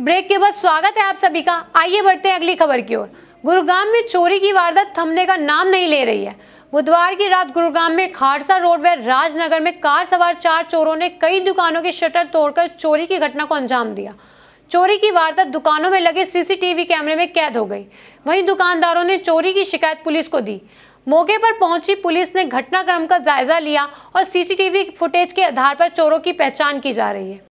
Break के बाद स्वागत है आप सभी का। आइए बढ़ते हैं अगली खबर की ओर। गुरुग्राम में चोरी की वारदात थमने का नाम नहीं ले रही है। बुधवार की रात गुरुग्राम में खारसा रोड व राजनगर में कार सवार चार चोरों ने कई दुकानों के शटर तोड़कर चोरी की घटना को अंजाम दिया। चोरी की वारदात दुकानों में लगे सीसीटीवी कैमरे में कैद हो गई। वहीं दुकानदारों ने चोरी की शिकायत पुलिस को दी। मौके पर पहुँची पुलिस ने घटनाक्रम का जायजा लिया और सीसीटीवी फुटेज के आधार पर चोरों की पहचान की जा रही है।